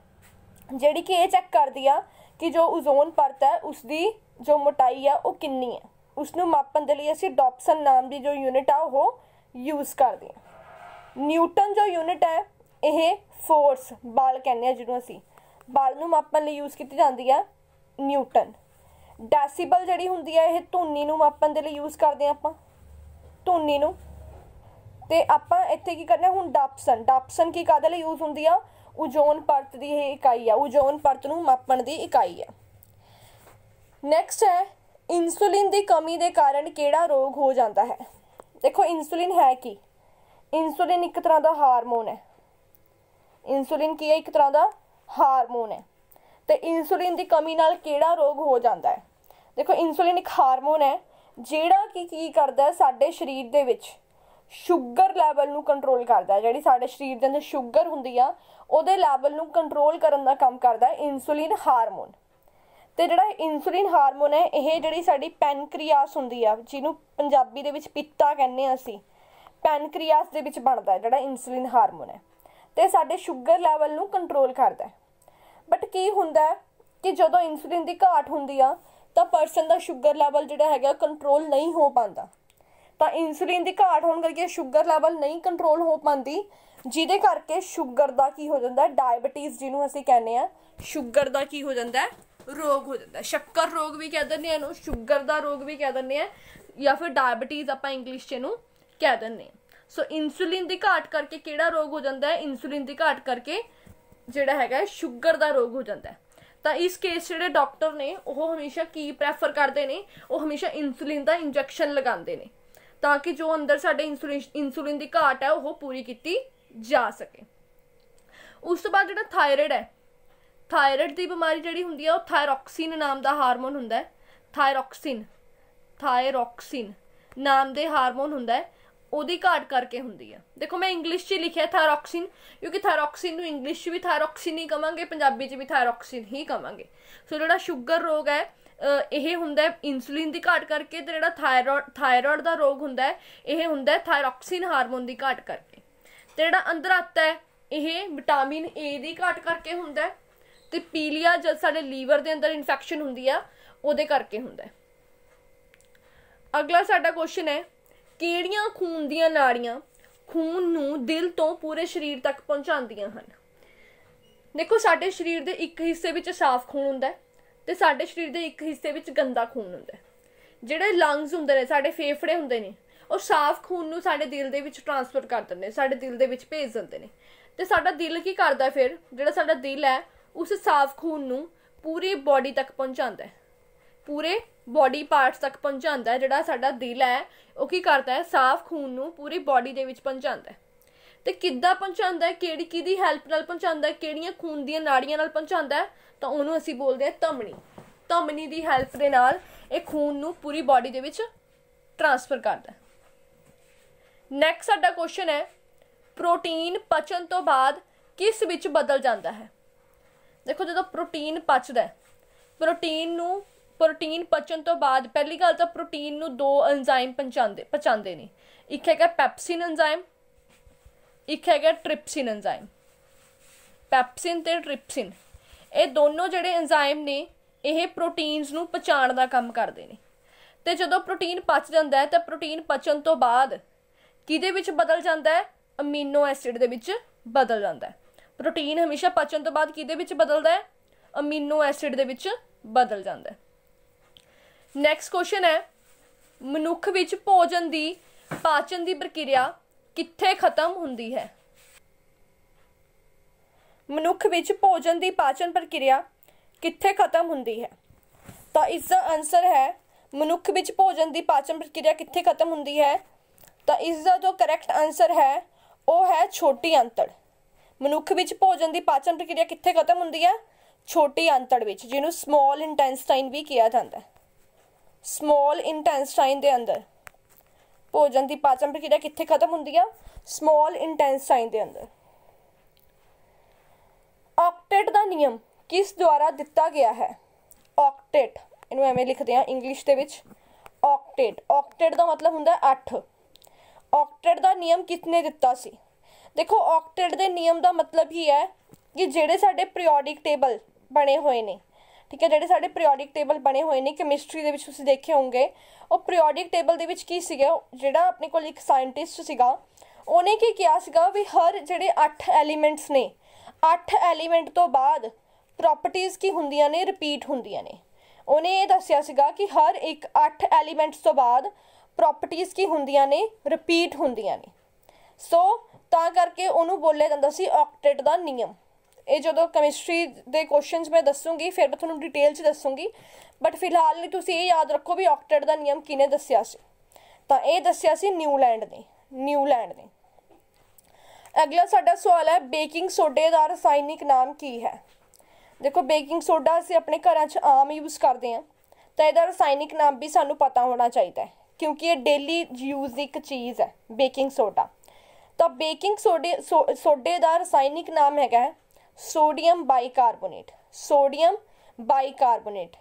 ਜਿਹੜੀ ਕਿ ਇਹ ਚੈੱਕ ਕਰਦੀ ਆ ਕਿ ਜੋ ਓਜ਼ੋਨ ਪਰਤ ਹੈ ਉਸ ਦੀ ਜੋ ਮੋਟਾਈ ਆ, ਉਹ ਕਿੰਨੀ ਹੈ। ਉਸ ਨੂੰ ਮਾਪਣ ਦੇ ਲਈ ਅਸੀਂ ਡੌਪਸਨ ਨਾਮ ਦੀ ਜੋ ਯੂਨਿਟ ਆ, ਉਹ ਯੂਜ਼ ਕਰਦੇ ਹਾਂ। ਨਿਊਟਨ ਜੋ ਯੂਨਿਟ ਹੈ, ਇਹ ਫੋਰਸ ਬਲ ਕਹਿੰਦੇ ਆ ਜਿਹਨੂੰ ਅਸੀਂ। ਬਲ ਨੂੰ ਮਾਪਣ ਲਈ ਯੂਜ਼ ਕੀਤੀ ਜਾਂਦੀ ਹੈ ਨਿਊਟਨ। ਡੈਸੀਬਲ ਜਿਹੜੀ ਹੁੰਦੀ ਹੈ ਇਹ ਧੁਨੀ ਨੂੰ ਮਾਪਣ ਦੇ ਲਈ ਯੂਜ਼ ਕਰਦੇ ਆ ਆਪਾਂ। ਧੁਨੀ ਨੂੰ। ਤੇ ਆਪਾਂ ਇੱਥੇ ਕੀ ਕਰਨਾ, ਹੁਣ ਡਾਪਸਨ। ਡਾਪਸਨ ਕੀ ਕਾਦੇ ਲਈ ਯੂਜ਼ ਹੁੰਦੀ ਆ? ਓਜ਼ੋਨ ਪਰਤ ਦੀ ਇਹ ਇਕਾਈ ਆ। ਓਜ਼ੋਨ ਪਰਤ ਨੂੰ ਮਾਪਣ ਦੀ ਇਕਾਈ ਹੈ ਨੈਕਸਟ ਹੈ ਇਨਸੂਲਿਨ ਦੀ ਕਮੀ ਦੇ ਕਾਰਨ ਕਿਹੜਾ ਰੋਗ ਹੋ ਜਾਂਦਾ ਹੈ? ਦੇਖੋ ਇਨਸੂਲਿਨ ਹੈ ਕੀ? ਇਨਸੂਲਿਨ ਇੱਕ ਤਰ੍ਹਾਂ ਦਾ ਹਾਰਮੋਨ ਹੈ। ਇਨਸੂਲਿਨ ਕੀ ਹੈ? ਇੱਕ ਤਰ੍ਹਾਂ ਦਾ ਹਾਰਮੋਨ ਹੈ। ਤੇ ਇਨਸੂਲਿਨ ਦੀ ਕਮੀ ਨਾਲ ਕਿਹੜਾ ਰੋਗ ਹੋ ਜਾਂਦਾ ਹੈ? ਦੇਖੋ ਇਨਸੂਲਿਨ ਇੱਕ ਹਾਰਮੋਨ ਹੈ, ਜਿਹੜਾ ਕਿ ਕੀ ਕਰਦਾ ਹੈ? ਸਾਡੇ ਸਰੀਰ ਦੇ ਵਿੱਚ ਸ਼ੂਗਰ ਲੈਵਲ ਨੂੰ ਕੰਟਰੋਲ ਕਰਦਾ ਹੈ। ਜਿਹੜੀ ਸਾਡੇ ਸਰੀਰ ਦੇ ਅੰਦਰ ਸ਼ੂਗਰ ਹੁੰਦੀ ਆ, ਉਹਦੇ ਲੈਵਲ ਨੂੰ ਕੰਟਰੋਲ ਕਰਨ ਦਾ ਕੰਮ ਕਰਦਾ ਹੈ ਇਨਸੂਲਿਨ ਹਾਰਮੋਨ। ਤੇ ਜਿਹੜਾ ਇਨਸੂਲਿਨ ਹਾਰਮੋਨ ਹੈ, ਇਹ ਜਿਹੜੀ ਸਾਡੀ ਪੈਨਕ੍ਰੀਆਸ ਹੁੰਦੀ ਆ, ਜਿਹਨੂੰ ਪੰਜਾਬੀ ਦੇ ਵਿੱਚ ਪਿੱਤਾ ਕਹਿੰਦੇ ਆ ਅਸੀਂ ਪੈਨਕ੍ਰੀਆਸ ਦੇ ਵਿੱਚ ਬਣਦਾ ਹੈ, ਜਿਹੜਾ ਇਨਸੂਲਿਨ ਹਾਰਮੋਨ ਹੈ। ਤੇ ਸਾਡੇ ਸ਼ੂਗਰ ਲੈਵਲ ਨੂੰ ਕੰਟਰੋਲ ਕਰਦਾ ਹੈ। ਬਟ ਕੀ ਹੁੰਦਾ ਹੈ ਕਿ ਜਦੋਂ ਇਨਸੂਲਿਨ ਦੀ ਘਾਟ ਹੁੰਦੀ ਆ, ਤਾਂ ਪਰਸਨ ਦਾ ਸ਼ੂਗਰ ਲੈਵਲ ਜਿਹੜਾ ਹੈਗਾ ਕੰਟਰੋਲ ਨਹੀਂ ਹੋ ਪਾਉਂਦਾ। ਤਾਂ ਇਨਸੂਲਿਨ ਦੀ ਘਾਟ ਹੋਣ ਕਰਕੇ ਸ਼ੂਗਰ ਲੈਵਲ ਨਹੀਂ ਕੰਟਰੋਲ ਹੋ ਪਾਉਂਦੀ, ਜਿਹਦੇ ਕਰਕੇ ਸ਼ੂਗਰ ਦਾ ਕੀ ਹੋ ਜਾਂਦਾ ਡਾਇਬੀਟੀਜ਼ ਜਿਹਨੂੰ ਅਸੀਂ ਕਹਿੰਦੇ ਆ ਸ਼ੂਗਰ ਦਾ ਕੀ ਹੋ ਜਾਂਦਾ ਰੋਗ ਹੋ ਜਾਂਦਾ ਸ਼ੱਕਰ ਰੋਗ ਵੀ ਕਹਿ ਦਿੰਦੇ ਆ ਇਹਨੂੰ ਸ਼ੂਗਰ ਦਾ ਰੋਗ ਵੀ ਕਹਿ ਦਿੰਦੇ ਆ ਜਾਂ ਫਿਰ ਡਾਇਬੀਟੀਜ਼ ਆਪਾਂ ਇੰਗਲਿਸ਼ 'ਚ ਇਹਨੂੰ ਕਹਿ ਦਿੰਦੇ ਆ ਸੋ ਇਨਸੂਲਿਨ ਦੀ ਘਾਟ ਕਰਕੇ ਕਿਹੜਾ ਰੋਗ ਹੋ ਜਾਂਦਾ ਹੈ? ਇਨਸੂਲਿਨ ਦੀ ਘਾਟ ਕਰਕੇ ਜਿਹੜਾ ਹੈਗਾ ਸ਼ੂਗਰ ਦਾ ਰੋਗ ਹੋ ਜਾਂਦਾ ਹੈ। ਤਾਂ ਇਸ ਕੇਸ ਜਿਹੜੇ ਡਾਕਟਰ ਨੇ, ਉਹ ਹਮੇਸ਼ਾ ਕੀ ਪ੍ਰੈਫਰ ਕਰਦੇ ਨੇ? ਉਹ ਹਮੇਸ਼ਾ ਇਨਸੂਲਿਨ ਦਾ ਇੰਜੈਕਸ਼ਨ ਲਗਾਉਂਦੇ ਨੇ। ਤਾਂ ਕਿ ਜੋ ਅੰਦਰ ਸਾਡੇ ਇਨਸੂਲਿਨ ਇਨਸੂਲਿਨ ਦੀ ਘਾਟ ਹੈ, ਉਹ ਪੂਰੀ ਕੀਤੀ ਜਾ ਸਕੇ। ਉਸ ਤੋਂ ਬਾਅਦ ਜਿਹੜਾ ਥਾਇਰਾਇਡ ਹੈ ਥਾਇਰਾਇਡ ਦੀ ਬਿਮਾਰੀ ਜਿਹੜੀ ਹੁੰਦੀ ਹੈ, ਉਹ ਥਾਇਰੋਕਸਿਨ ਨਾਮ ਦਾ ਹਾਰਮੋਨ ਹੁੰਦਾ ਹੈ। ਥਾਇਰੋਕਸਿਨ ਥਾਇਰੋਕਸਿਨ ਨਾਮ ਦੇ ਹਾਰਮੋਨ ਹੁੰਦਾ ਹੈ। ਉਹਦੀ ਘਾਟ ਕਰਕੇ ਹੁੰਦੀ ਹੈ ਦੇਖੋ, ਮੈਂ ਇੰਗਲਿਸ਼ 'ਚ ਲਿਖਿਆ ਥਾਇਰੋਕਸਿਨ ਕਿਉਂਕਿ ਥਾਇਰੋਕਸਿਨ ਨੂੰ ਇੰਗਲਿਸ਼ 'ਚ ਵੀ ਥਾਇਰੋਕਸਿਨ ਹੀ ਕਵਾਂਗੇ, ਪੰਜਾਬੀ 'ਚ ਵੀ ਥਾਇਰੋਕਸਿਨ ਹੀ ਕਵਾਂਗੇ। ਸੋ ਜਿਹੜਾ ਸ਼ੂਗਰ ਰੋਗ ਹੈ ਇਹ ਹੁੰਦਾ ਹੈ ਇਨਸੂਲਿਨ ਦੀ ਘਾਟ ਕਰਕੇ ਤੇ ਜਿਹੜਾ ਥਾਇਰੋਇਡ ਥਾਇਰੋਇਡ ਦਾ ਰੋਗ ਹੁੰਦਾ ਹੈ, ਇਹ ਹੁੰਦਾ ਹੈ ਥਾਇਰੋਕਸਿਨ ਹਾਰਮੋਨ ਦੀ ਘਾਟ ਕਰਕੇ। ਤੇ ਜਿਹੜਾ ਅੰਦਰਾਤਾ ਹੈ, ਇਹ ਵਿਟਾਮਿਨ ਏ ਦੀ ਘਾਟ ਕਰਕੇ ਹੁੰਦਾ ਹੈ ਤੇ ਪੀਲੀਆ ਜਦ ਸਾਡੇ ਲੀਵਰ ਦੇ ਅੰਦਰ ਇਨਫੈਕਸ਼ਨ ਹੁੰਦੀ ਆ, ਉਹਦੇ ਕਰਕੇ ਹੁੰਦਾ ਹੈ। ਅਗਲਾ ਸਾਡਾ ਕੁਐਸਚਨ ਹੈ ਕਿਹੜੀਆਂ ਖੂਨ ਦੀਆਂ ਨਾੜੀਆਂ ਖੂਨ ਨੂੰ ਦਿਲ ਤੋਂ ਪੂਰੇ ਸਰੀਰ ਤੱਕ ਪਹੁੰਚਾਉਂਦੀਆਂ ਹਨ? ਦੇਖੋ, ਸਾਡੇ ਸਰੀਰ ਦੇ ਇੱਕ ਹਿੱਸੇ ਵਿੱਚ ਸਾਫ਼ ਖੂਨ ਹੁੰਦਾ ਹੈ ਤੇ ਸਾਡੇ ਸਰੀਰ ਦੇ ਇੱਕ ਹਿੱਸੇ ਵਿੱਚ ਗੰਦਾ ਖੂਨ ਹੁੰਦਾ ਹੈ। ਜਿਹੜੇ ਲੰਗਸ ਹੁੰਦੇ ਨੇ, ਸਾਡੇ ਫੇਫੜੇ ਹੁੰਦੇ ਨੇ, ਉਹ ਸਾਫ਼ ਖੂਨ ਨੂੰ ਸਾਡੇ ਦਿਲ ਦੇ ਵਿੱਚ ਟਰਾਂਸਫਰ ਕਰ ਦਿੰਦੇ ਨੇ, ਸਾਡੇ ਦਿਲ ਦੇ ਵਿੱਚ ਭੇਜ ਦਿੰਦੇ ਨੇ। ਤੇ ਸਾਡਾ ਦਿਲ ਕੀ ਕਰਦਾ ਫਿਰ? ਜਿਹੜਾ ਸਾਡਾ ਦਿਲ ਹੈ, ਉਸ ਸਾਫ਼ ਖੂਨ ਨੂੰ ਪੂਰੀ ਬਾਡੀ ਤੱਕ ਪਹੁੰਚਾਉਂਦਾ ਹੈ। ਪੂਰੇ ਬਾਡੀ ਪਾਰਟਸ ਤੱਕ ਪਹੁੰਚਾਉਂਦਾ ਹੈ, ਜਿਹੜਾ ਸਾਡਾ ਦਿਲ ਹੈ, ਉਹ ਕੀ ਕਰਦਾ ਹੈ, ਸਾਫ਼ ਖੂਨ ਨੂੰ ਪੂਰੀ ਬਾਡੀ ਦੇ ਵਿੱਚ ਪਹੁੰਚਾਉਂਦਾ ਹੈ। ਤੇ ਕਿੱਦਾਂ ਪਹੁੰਚਾਉਂਦਾ ਹੈ, ਕਿਹੜੀ, ਕਿਹਦੀ ਹੈਲਪ ਨਾਲ ਪਹੁੰਚਾਉਂਦਾ ਹੈ, ਕਿਹੜੀਆਂ ਖੂਨ ਦੀਆਂ ਨਾੜੀਆਂ ਨਾਲ ਪਹੁੰਚਾਉਂਦਾ ਹੈ, ਤਾਂ ਉਹਨੂੰ ਅਸੀਂ ਬੋਲਦੇ ਹਾਂ ਧਮਨੀ ਧਮਨੀ ਦੀ ਹੈਲਪ ਦੇ ਨਾਲ ਇਹ ਖੂਨ ਨੂੰ ਪੂਰੀ ਬਾਡੀ ਦੇ ਵਿੱਚ ਟਰਾਂਸਫਰ ਕਰਦਾ ਹੈ। ਨੈਕਸਟ ਸਾਡਾ ਕੁਐਸਚਨ ਹੈ ਪ੍ਰੋਟੀਨ ਪਚਣ ਤੋਂ ਬਾਅਦ ਕਿਸ ਵਿੱਚ ਬਦਲ ਜਾਂਦਾ ਹੈ? ਦੇਖੋ ਜਦੋਂ ਪ੍ਰੋਟੀਨ ਪਚਦਾ ਹੈ ਪ੍ਰੋਟੀਨ ਨੂੰ ਪ੍ਰੋਟੀਨ ਪਚਣ ਤੋਂ ਬਾਅਦ, ਪਹਿਲੀ ਗੱਲ ਤਾਂ ਪ੍ਰੋਟੀਨ ਨੂੰ ਦੋ ਐਂਜ਼ਾਈਮ ਪਹੁੰਚਾਉਂਦੇ ਪਹੁੰਚਾਉਂਦੇ ਨੇ। ਇੱਕ ਹੈਗਾ ਪੈਪਸਿਨ ਐਂਜ਼ਾਈਮ ਇੱਕ ਹੈਗਾ ਟ੍ਰਿਪਸਿਨ ਐਂਜ਼ਾਈਮ ਪੈਪਸਿਨ ਤੇ ਟ੍ਰਿਪਸਿਨ ਇਹ ਦੋਨੋਂ ਜਿਹੜੇ ਐਂਜ਼ਾਈਮ ਨੇ, ਇਹ ਪ੍ਰੋਟੀਨਸ ਨੂੰ ਪਚਾਉਣ ਦਾ ਕੰਮ ਕਰਦੇ ਨੇ। ਤੇ ਜਦੋਂ ਪ੍ਰੋਟੀਨ ਪਚ ਜਾਂਦਾ ਹੈ, ਤਾਂ ਪ੍ਰੋਟੀਨ ਪਚਣ ਤੋਂ ਬਾਅਦ ਕਿਹਦੇ ਵਿੱਚ ਬਦਲ ਜਾਂਦਾ ਹੈ? ਅਮੀਨੋ ਐਸਿਡ ਦੇ ਵਿੱਚ ਬਦਲ ਜਾਂਦਾ ਹੈ। ਪ੍ਰੋਟੀਨ ਹਮੇਸ਼ਾ ਪਚਣ ਤੋਂ ਬਾਅਦ ਕਿਹਦੇ ਵਿੱਚ ਬਦਲਦਾ ਹੈ? ਅਮੀਨੋ ਐਸਿਡ ਦੇ ਵਿੱਚ ਬਦਲ ਜਾਂਦਾ ਹੈ। ਨੈਕਸਟ ਕੁਐਸਚਨ ਹੈ, ਮਨੁੱਖ ਵਿੱਚ ਭੋਜਨ ਦੀ ਪਾਚਨ ਦੀ ਪ੍ਰਕਿਰਿਆ ਕਿੱਥੇ ਖਤਮ ਹੁੰਦੀ ਹੈ? ਮਨੁੱਖ ਵਿੱਚ ਭੋਜਨ ਦੀ ਪਾਚਨ ਪ੍ਰਕਿਰਿਆ ਕਿੱਥੇ ਖਤਮ ਹੁੰਦੀ ਹੈ? ਤਾਂ ਇਸ ਦਾ ਆਨਸਰ ਹੈ, ਮਨੁੱਖ ਵਿੱਚ ਭੋਜਨ ਦੀ ਪਾਚਨ ਪ੍ਰਕਿਰਿਆ ਕਿੱਥੇ ਖਤਮ ਹੁੰਦੀ ਹੈ? ਤਾਂ ਇਸ ਦਾ ਜੋ ਕਰੈਕਟ ਆਨਸਰ ਹੈ, ਉਹ ਹੈ ਛੋਟੀ ਅੰਤੜ। ਮਨੁੱਖ ਵਿੱਚ ਭੋਜਨ ਦੀ ਪਾਚਨ ਪ੍ਰਕਿਰਿਆ ਕਿੱਥੇ ਖਤਮ ਹੁੰਦੀ ਹੈ? ਛੋਟੀ ਅੰਤੜ ਵਿੱਚ, ਜਿਹਨੂੰ ਸਮਾਲ ਇੰਟੈਂਸਟਾਈਨ ਵੀ ਕਿਹਾ ਜਾਂਦਾ ਹੈ। ਸਮਾਲ ਇੰਟੈਂਸਟਾਈਨ ਦੇ ਅੰਦਰ। ਭੋਜਨ ਦੀ ਪਾਚਨ ਪ੍ਰਕਿਰਿਆ ਕਿੱਥੇ ਖਤਮ ਹੁੰਦੀ ਆ? ਸਮਾਲ ਇੰਟੈਂਸਟਾਈਨ ਦੇ ਅੰਦਰ। ਆਕਟੇਟ ਦਾ ਨਿਯਮ ਕਿਸ ਦੁਆਰਾ ਦਿੱਤਾ ਗਿਆ ਹੈ? ਆਕਟੇਟ ਇਹਨੂੰ ਐਵੇਂ ਲਿਖਦੇ ਆ ਇੰਗਲਿਸ਼ ਦੇ ਵਿੱਚ। ਆਕਟੇਟ ਆਕਟੇਟ ਦਾ ਮਤਲਬ ਹੁੰਦਾ ਹੈ 8 ਆਕਟੇਟ ਦਾ ਨਿਯਮ ਕਿਸਨੇ ਦਿੱਤਾ ਸੀ? ਦੇਖੋ ਆਕਟੇਟ ਦੇ ਨਿਯਮ ਦਾ ਮਤਲਬ ਹੀ ਹੈ ਕਿ ਜਿਹੜੇ ਸਾਡੇ ਪੀਰੀਓਡਿਕ ਟੇਬਲ ਬਣੇ ਹੋਏ ਨੇ। ਠੀਕ ਹੈ, ਜਿਹੜੇ ਸਾਡੇ ਪੀਰੀਓਡਿਕ ਟੇਬਲ ਬਣੇ ਹੋਏ ਨੇ ਕੈਮਿਸਟਰੀ ਦੇ ਵਿੱਚ ਤੁਸੀਂ ਦੇਖੇ ਹੋਵੋਗੇ ਉਹ ਪੀਰੀਓਡਿਕ ਟੇਬਲ ਦੇ ਵਿੱਚ ਕੀ ਸੀਗਾ? ਜਿਹੜਾ ਆਪਣੇ ਕੋਲ ਇੱਕ ਸਾਇੰਟਿਸਟ ਸੀਗਾ, ਉਹਨੇ ਕੀ ਕਿਹਾ ਸੀਗਾ ਵੀ ਹਰ ਜਿਹੜੇ 8 ਐਲੀਮੈਂਟਸ ਨੇ 8 ਐਲੀਮੈਂਟ ਤੋਂ ਬਾਅਦ ਪ੍ਰੋਪਰਟੀਆਂ ਕੀ ਹੁੰਦੀਆਂ ਨੇ? ਰਿਪੀਟ ਹੁੰਦੀਆਂ ਨੇ। ਉਹਨੇ ਇਹ ਦੱਸਿਆ ਸੀਗਾ ਕਿ ਹਰ ਇੱਕ 8 ਐਲੀਮੈਂਟਸ ਤੋਂ ਬਾਅਦ ਪ੍ਰੋਪਰਟੀਆਂ ਕੀ ਹੁੰਦੀਆਂ ਨੇ? ਰਿਪੀਟ ਹੁੰਦੀਆਂ ਨੇ। ਸੋ ਤਾਂ ਕਰਕੇ ਉਹਨੂੰ ਬੋਲਿਆ ਜਾਂਦਾ ਸੀ ਆਕਟੇਟ ਦਾ ਨਿਯਮ। ਇਹ ਜਦੋਂ ਕੈਮਿਸਟਰੀ ਦੇ ਕੁਐਸਚਨਸ ਮੈਂ ਦੱਸੂਗੀ, ਫਿਰ ਮੈਂ ਤੁਹਾਨੂੰ ਡਿਟੇਲ 'ਚ ਦੱਸੂਗੀ। ਬਟ ਫਿਲਹਾਲ ਲਈ ਤੁਸੀਂ ਇਹ ਯਾਦ ਰੱਖੋ ਵੀ ਆਕਟੇਟ ਦਾ ਨਿਯਮ ਕਿਨੇ ਦੱਸਿਆ ਸੀ? ਤਾਂ ਇਹ ਦੱਸਿਆ ਸੀ ਨਿਊਲੈਂਡ ਨੇ ਨਿਊਲੈਂਡ ਨੇ। ਅਗਲਾ ਸਾਡਾ ਸਵਾਲ ਹੈ ਬੇਕਿੰਗ ਸੋਡੇ ਦਾ ਰਸਾਇਣਿਕ ਨਾਮ ਕੀ ਹੈ? ਦੇਖੋ ਬੇਕਿੰਗ ਸੋਡਾ ਅਸੀਂ ਆਪਣੇ ਘਰਾਂ 'ਚ ਆਮ ਯੂਜ਼ ਕਰਦੇ ਹਾਂ। ਤਾਂ ਇਹਦਾ ਰਸਾਇਣਿਕ ਨਾਮ ਵੀ ਸਾਨੂੰ ਪਤਾ ਹੋਣਾ ਚਾਹੀਦਾ ਹੈ, ਕਿਉਂਕਿ ਇਹ ਡੇਲੀ ਯੂਜ਼ ਦੀ ਇੱਕ ਚੀਜ਼ ਹੈ ਬੇਕਿੰਗ ਸੋਡਾ। ਤਾਂ ਬੇਕਿੰਗ ਸੋਡੇ ਸੋਡੇ ਦਾ ਰਸਾਇਣਿਕ ਨਾਮ ਹੈਗਾ ਸੋਡੀਅਮ ਬਾਈਕਾਰਬੋਨੇਟ ਸੋਡੀਅਮ ਬਾਈਕਾਰਬੋਨੇਟ।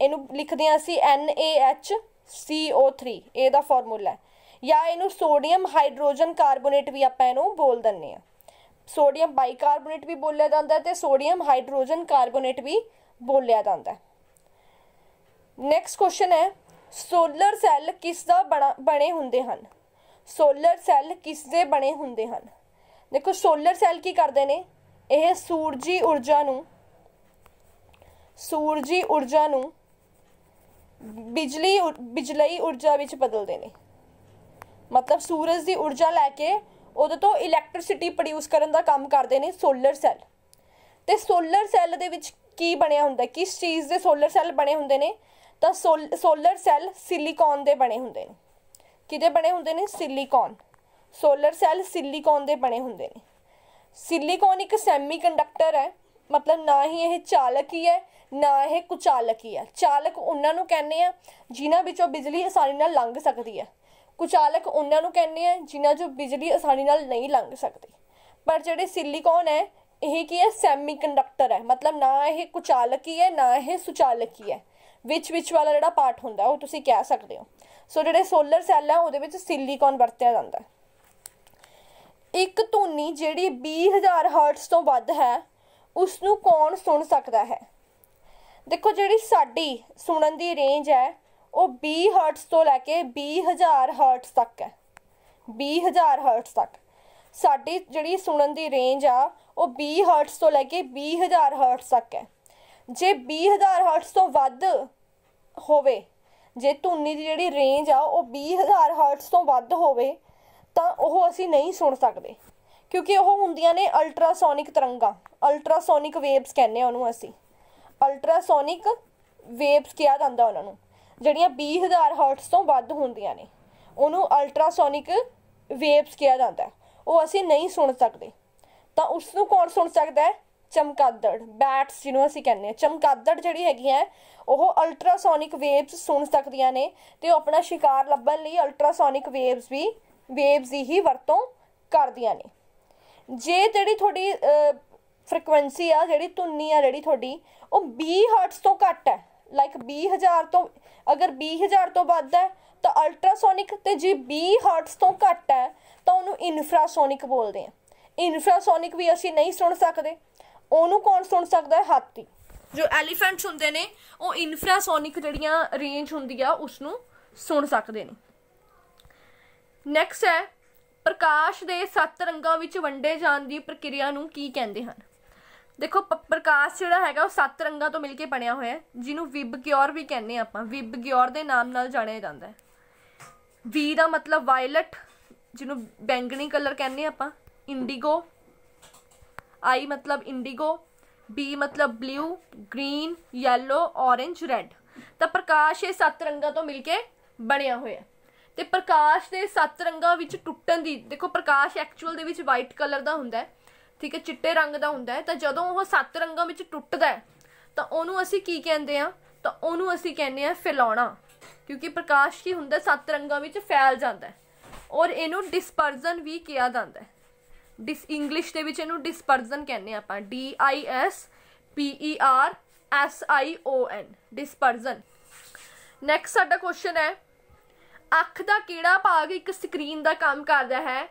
ਇਹਨੂੰ ਲਿਖਦੇ ਹਾਂ ਅਸੀਂ NaHCO3 ਇਹਦਾ ਫਾਰਮੂਲਾ ਹੈ। ਜਾਂ ਇਹਨੂੰ ਸੋਡੀਅਮ ਹਾਈਡਰੋਜਨ ਕਾਰਬੋਨੇਟ ਵੀ ਆਪਾਂ ਇਹਨੂੰ ਬੋਲ ਦਿੰਨੇ ਆ ਸੋਡੀਅਮ ਬਾਈਕਾਰਬੋਨੇਟ ਵੀ ਬੋਲਿਆ ਜਾਂਦਾ ਹੈ ਤੇ ਸੋਡੀਅਮ ਹਾਈਡਰੋਜਨ ਕਾਰਬੋਨੇਟ ਵੀ ਬੋਲਿਆ ਜਾਂਦਾ ਨੈਕਸਟ ਕੁਐਸਚਨ ਹੈ ਸੋਲਰ ਸੈੱਲ ਕਿਸ ਦਾ ਬਣੇ ਹੁੰਦੇ ਹਨ? ਸੋਲਰ ਸੈੱਲ ਕਿਸ ਦੇ ਬਣੇ ਹੁੰਦੇ ਹਨ? ਦੇਖੋ ਸੋਲਰ ਸੈੱਲ ਕੀ ਕਰਦੇ ਨੇ? ਇਹ ਸੂਰਜੀ ਊਰਜਾ ਨੂੰ, ਸੂਰਜੀ ਊਰਜਾ ਨੂੰ ਬਿਜਲੀ ਬਿਜਲਈ ਊਰਜਾ ਵਿੱਚ ਬਦਲਦੇ ਨੇ। ਮਤਲਬ ਸੂਰਜ ਦੀ ਊਰਜਾ ਲੈ ਕੇ ਉਹਦੇ ਤੋਂ ਇਲੈਕਟ੍ਰਿਸਿਟੀ ਪ੍ਰੋਡਿਊਸ ਕਰਨ ਦਾ ਕੰਮ ਕਰਦੇ ਨੇ ਸੋਲਰ ਸੈੱਲ ਤੇ ਸੋਲਰ ਸੈੱਲ ਦੇ ਵਿੱਚ ਕੀ ਬਣਿਆ ਹੁੰਦਾ, ਕਿਸ ਚੀਜ਼ ਦੇ ਸੋਲਰ ਸੈੱਲ ਬਣੇ ਹੁੰਦੇ ਨੇ? ਤਾਂ ਸੋਲਰ ਸੈੱਲ ਸਿਲੀਕਨ ਦੇ ਬਣੇ ਹੁੰਦੇ ਨੇ। ਕਿਹਦੇ ਬਣੇ ਹੁੰਦੇ ਨੇ? ਸਿਲੀਕਨ ਸੋਲਰ ਸੈੱਲ ਸਿਲੀਕਨ ਦੇ ਬਣੇ ਹੁੰਦੇ ਨੇ। ਸਿਲੀਕੋਨ ਇੱਕ ਸੈਮੀਕੰਡਕਟਰ ਹੈ। ਮਤਲਬ ਨਾ ਹੀ ਇਹ ਚਾਲਕ ਹੀ ਹੈ, ਨਾ ਇਹ ਕੁਚਾਲਕ ਹੀ ਹੈ। ਚਾਲਕ ਉਹਨਾਂ ਨੂੰ ਕਹਿੰਦੇ ਆ ਜਿਨ੍ਹਾਂ ਵਿੱਚੋਂ ਬਿਜਲੀ ਆਸਾਨੀ ਨਾਲ ਲੰਘ ਸਕਦੀ ਹੈ। ਕੁਚਾਲਕ ਉਹਨਾਂ ਨੂੰ ਕਹਿੰਦੇ ਆ ਜਿਨ੍ਹਾਂ ਚੋਂ ਬਿਜਲੀ ਆਸਾਨੀ ਨਾਲ ਨਹੀਂ ਲੰਘ ਸਕਦੀ। ਪਰ ਜਿਹੜੇ ਸਿਲੀਕੋਨ ਹੈ, ਇਹ ਕੀ ਹੈ? ਸੈਮੀਕੰਡਕਟਰ ਹੈ। ਮਤਲਬ ਨਾ ਇਹ ਕੁਚਾਲਕ ਹੀ ਹੈ, ਨਾ ਇਹ ਸੁਚਾਲਕ ਹੀ ਹੈ। ਵਿੱਚ ਵਿੱਚ ਵਾਲਾ ਜਿਹੜਾ ਪਾਰਟ ਹੁੰਦਾ, ਉਹ ਤੁਸੀਂ ਕਹਿ ਸਕਦੇ ਹੋ। ਸੋ ਜਿਹੜੇ ਸੋਲਰ ਸੈੱਲ ਆ, ਉਹਦੇ ਵਿੱਚ ਸਿਲੀਕੋਨ ਵਰਤਿਆ ਜਾਂਦਾ ਇੱਕ ਧੁਨੀ ਜਿਹੜੀ 20000 ਹਰਟਸ ਤੋਂ ਵੱਧ ਹੈ ਉਸ ਨੂੰ ਕੌਣ ਸੁਣ ਸਕਦਾ ਹੈ? ਦੇਖੋ ਜਿਹੜੀ ਸਾਡੀ ਸੁਣਨ ਦੀ ਰੇਂਜ ਹੈ, ਉਹ 20 ਹਰਟਸ ਤੋਂ ਲੈ ਕੇ 20000 ਹਰਟਸ ਤੱਕ ਹੈ। 20000 ਹਰਟਸ ਤੱਕ। ਸਾਡੀ ਜਿਹੜੀ ਸੁਣਨ ਦੀ ਰੇਂਜ ਆ, ਉਹ 20 ਹਰਟਸ ਤੋਂ ਲੈ ਕੇ 20000 ਹਰਟਸ ਤੱਕ ਹੈ। ਜੇ 20000 ਹਰਟਸ ਤੋਂ ਵੱਧ ਹੋਵੇ, ਜੇ ਧੁਨੀ ਦੀ ਜਿਹੜੀ ਰੇਂਜ ਆ, ਉਹ 20000 ਹਰਟਸ ਤੋਂ ਵੱਧ ਹੋਵੇ ਤਾਂ ਉਹ ਅਸੀਂ ਨਹੀਂ ਸੁਣ ਸਕਦੇ। ਕਿਉਂਕਿ ਉਹ ਹੁੰਦੀਆਂ ਨੇ ਅਲਟਰਾਸੋਨਿਕ ਤਰੰਗਾਂ। ਅਲਟਰਾਸੋਨਿਕ ਵੇਵਸ ਕਹਿੰਦੇ ਆ ਉਹਨੂੰ ਅਸੀਂ। ਅਲਟਰਾਸੋਨਿਕ ਵੇਵਸ ਕਿਹਾ ਜਾਂਦਾ ਉਹਨਾਂ ਨੂੰ। ਜਿਹੜੀਆਂ 20000 ਹਰਟਸ ਤੋਂ ਵੱਧ ਹੁੰਦੀਆਂ ਨੇ। ਉਹਨੂੰ ਅਲਟਰਾਸੋਨਿਕ ਵੇਵਸ ਕਿਹਾ ਜਾਂਦਾ ਉਹ ਅਸੀਂ ਨਹੀਂ ਸੁਣ ਸਕਦੇ। ਤਾਂ ਉਸ ਨੂੰ ਕੌਣ ਸੁਣ ਸਕਦਾ ਹੈ? ਚਮਕਾਦੜ ਬੈਟਸ ਜਿਹਨੂੰ ਅਸੀਂ ਕਹਿੰਦੇ ਆ ਚਮਕਾਦੜ ਜਿਹੜੀ ਹੈਗੀ ਹੈ, ਉਹ ਅਲਟਰਾਸੋਨਿਕ ਵੇਵਸ ਸੁਣ ਸਕਦੀਆਂ ਨੇ ਤੇ ਉਹ ਆਪਣਾ ਸ਼ਿਕਾਰ ਲੱਭਣ ਲਈ ਅਲਟਰਾਸੋਨਿਕ ਵੇਵਸ ਵੀ ਵੇਵਸ ਦੀ ਹੀ ਵਰਤੋਂ ਕਰਦੀਆਂ ਨੇ। ਜੇ ਜਿਹੜੀ ਤੁਹਾਡੀ ਫ੍ਰੀਕੁਐਂਸੀ ਆ, ਜਿਹੜੀ ਧੁਨੀ ਆ ਜਿਹੜੀ ਤੁਹਾਡੀ, ਉਹ 20 ਹਰਟਜ਼ ਤੋਂ ਘੱਟ ਹੈ। ਲਾਈਕ 20000 ਤੋਂ, ਅਗਰ 20000 ਤੋਂ ਵੱਧ ਹੈ, ਤਾਂ ਅਲਟਰਾਸੋਨਿਕ ਤੇ ਜੇ 20 ਹਰਟਜ਼ ਤੋਂ ਘੱਟ ਹੈ, ਤਾਂ ਉਹਨੂੰ ਇਨਫਰਾਸੋਨਿਕ ਬੋਲਦੇ ਆ। ਇਨਫਰਾਸੋਨਿਕ ਵੀ ਅਸੀਂ ਨਹੀਂ ਸੁਣ ਸਕਦੇ। ਉਹਨੂੰ ਕੌਣ ਸੁਣ ਸਕਦਾ ਹੈ? ਹਾਥੀ। ਜੋ ਐਲੀਫੈਂਟਸ ਹੁੰਦੇ ਨੇ, ਉਹ ਇਨਫਰਾਸੋਨਿਕ ਜਿਹੜੀਆਂ ਰੇਂਜ ਹੁੰਦੀ ਆ ਉਸ ਨੂੰ ਸੁਣ ਸਕਦੇ ਨੇ। ਨੈਕਸਟ ਹੈ, ਪ੍ਰਕਾਸ਼ ਦੇ ਸੱਤ ਰੰਗਾਂ ਵਿੱਚ ਵੰਡੇ ਜਾਣ ਦੀ ਪ੍ਰਕਿਰਿਆ ਨੂੰ ਕੀ ਕਹਿੰਦੇ ਹਨ? ਦੇਖੋ ਪ੍ਰਕਾਸ਼ ਜਿਹੜਾ ਹੈਗਾ ਉਹ ਸੱਤ ਰੰਗਾਂ ਤੋਂ ਮਿਲ ਕੇ ਬਣਿਆ ਹੋਇਆ ਹੈ, ਜਿਹਨੂੰ ਵਿਬਗਿਓਰ ਵੀ ਕਹਿੰਦੇ ਆ ਆਪਾਂ। ਵਿਬਗਿਓਰ ਦੇ ਨਾਮ ਨਾਲ ਜਾਣਿਆ ਜਾਂਦਾ ਹੈ। ਵੀ ਦਾ ਮਤਲਬ ਵਾਇਲਟ, ਜਿਹਨੂੰ ਬੈਂਗਣੀ ਕਲਰ ਕਹਿੰਦੇ ਆਪਾਂ। ਇੰਡੀਗੋ, ਆਈ ਮਤਲਬ ਇੰਡੀਗੋ, ਬੀ ਮਤਲਬ blue, green yellow orange red ਤਾਂ ਪ੍ਰਕਾਸ਼ ਇਹ ਸੱਤ ਰੰਗਾਂ ਤੋਂ ਮਿਲ ਕੇ ਬਣਿਆ ਹੋਇਆ ਤੇ ਪ੍ਰਕਾਸ਼ ਦੇ ਸੱਤ ਰੰਗਾਂ ਵਿੱਚ ਟੁੱਟਣ ਦੀ, ਦੇਖੋ ਪ੍ਰਕਾਸ਼ ਐਕਚੁਅਲ ਦੇ ਵਿੱਚ ਵਾਈਟ ਕਲਰ ਦਾ ਹੁੰਦਾ ਹੈ, ਠੀਕ ਹੈ, ਚਿੱਟੇ ਰੰਗ ਦਾ ਹੁੰਦਾ ਹੈ, ਤਾਂ ਜਦੋਂ ਉਹ ਸੱਤ ਰੰਗਾਂ ਵਿੱਚ ਟੁੱਟਦਾ ਹੈ, ਤਾਂ ਉਹਨੂੰ ਅਸੀਂ ਕੀ ਕਹਿੰਦੇ ਆ ਤਾਂ ਉਹਨੂੰ ਅਸੀਂ ਕਹਿੰਦੇ ਆ ਫੈਲਾਉਣਾ, ਕਿਉਂਕਿ ਪ੍ਰਕਾਸ਼ ਕੀ ਹੁੰਦਾ ਸੱਤ ਰੰਗਾਂ ਵਿੱਚ ਫੈਲ ਜਾਂਦਾ ਹੈ ਔਰ ਇਹਨੂੰ ਡਿਸਪਰਜਨ ਵੀ ਕਿਹਾ ਜਾਂਦਾ ਹੈ। ਡਿਸ ਇੰਗਲਿਸ਼ ਦੇ ਵਿੱਚ ਇਹਨੂੰ ਡਿਸਪਰਜਨ ਕਹਿੰਦੇ ਆਪਾਂ D I S P E R S I O N dispersion next ਸਾਡਾ ਕੁਐਸਚਨ ਹੈ ਅੱਖ ਦਾ ਕਿਹੜਾ ਭਾਗ ਇੱਕ ਸਕਰੀਨ ਦਾ ਕੰਮ ਕਰਦਾ ਹੈ?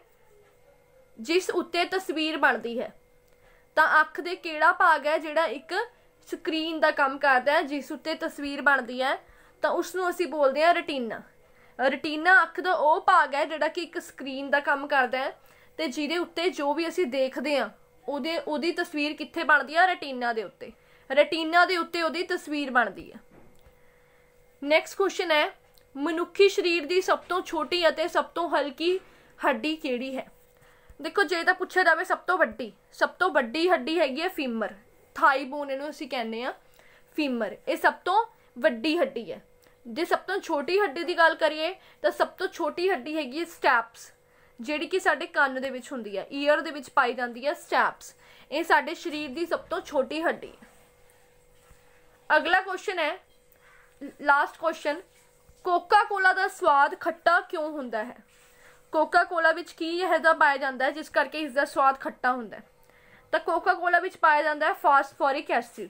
ਜਿਸ ਉੱਤੇ ਤਸਵੀਰ ਬਣਦੀ ਹੈ। ਤਾਂ ਅੱਖ ਦੇ ਕਿਹੜਾ ਭਾਗ ਹੈ ਜਿਹੜਾ ਇੱਕ ਸਕਰੀਨ ਦਾ ਕੰਮ ਕਰਦਾ ਹੈ, ਜਿਸ ਉੱਤੇ ਤਸਵੀਰ ਬਣਦੀ ਹੈ? ਤਾਂ ਉਸ ਨੂੰ ਅਸੀਂ ਬੋਲਦੇ ਹਾਂ ਰਟੀਨਾ। ਰਟੀਨਾ ਅੱਖ ਦਾ ਉਹ ਭਾਗ ਹੈ ਜਿਹੜਾ ਕਿ ਇੱਕ ਸਕਰੀਨ ਦਾ ਕੰਮ ਕਰਦਾ ਹੈ ਤੇ ਜਿਹਦੇ ਉੱਤੇ ਜੋ ਵੀ ਅਸੀਂ ਦੇਖਦੇ ਹਾਂ, ਉਹਦੇ, ਉਹਦੀ ਤਸਵੀਰ ਕਿੱਥੇ ਬਣਦੀ ਹੈ? ਰੈਟੀਨਾ ਦੇ ਉੱਤੇ। ਰੈਟੀਨਾ ਦੇ ਉੱਤੇ ਉਹਦੀ ਤਸਵੀਰ ਬਣਦੀ ਹੈ। ਨੈਕਸਟ ਕੁਐਸਚਨ ਹੈ ਮਨੁੱਖੀ ਸਰੀਰ ਦੀ ਸਭ ਤੋਂ ਛੋਟੀ ਅਤੇ ਸਭ ਤੋਂ ਹਲਕੀ ਹੱਡੀ ਕਿਹੜੀ ਹੈ? ਦੇਖੋ, ਜੇ ਤਾਂ ਪੁੱਛਿਆ ਜਾਵੇ ਸਭ ਤੋਂ ਵੱਡੀ, ਸਭ ਤੋਂ ਵੱਡੀ ਹੱਡੀ ਹੈਗੀ ਹੈ ਫੀਮਰ। ਥਾਈ ਬੋਨ ਇਹਨੂੰ ਅਸੀਂ ਕਹਿੰਦੇ ਆ ਫੀਮਰ। ਇਹ ਸਭ ਤੋਂ ਵੱਡੀ ਹੱਡੀ ਹੈ। ਜੇ ਸਭ ਤੋਂ ਛੋਟੀ ਹੱਡੀ ਦੀ ਗੱਲ ਕਰੀਏ, ਤਾਂ ਸਭ ਤੋਂ ਛੋਟੀ ਹੱਡੀ ਹੈਗੀ ਹੈ ਸਟੈਪਸ, ਜਿਹੜੀ ਕਿ ਸਾਡੇ ਕੰਨ ਦੇ ਵਿੱਚ ਹੁੰਦੀ ਹੈ ਈਅਰ ਦੇ ਵਿੱਚ ਪਾਈ ਜਾਂਦੀ ਹੈ ਸਟੈਪਸ। ਇਹ ਸਾਡੇ ਸਰੀਰ ਦੀ ਸਭ ਤੋਂ ਛੋਟੀ ਹੱਡੀ ਹੈ। ਅਗਲਾ ਕੁਐਸਚਨ ਹੈ ਲਾਸਟ ਕੁਐਸਚਨ ਕੋਕਾ ਕੋਲਾ ਦਾ ਸਵਾਦ ਖੱਟਾ ਕਿਉਂ ਹੁੰਦਾ ਹੈ? ਕੋਕਾ ਕੋਲਾ ਵਿੱਚ ਕੀ ਇਹਦਾ ਪਾਇਆ ਜਾਂਦਾ ਹੈ, ਜਿਸ ਕਰਕੇ ਇਸ ਦਾ ਸਵਾਦ ਖੱਟਾ ਹੁੰਦਾ ਹੈ? ਤਾਂ ਕੋਕਾ ਕੋਲਾ ਵਿੱਚ ਪਾਇਆ ਜਾਂਦਾ ਹੈ ਫਾਸਫੋਰਿਕ ਐਸਿਡ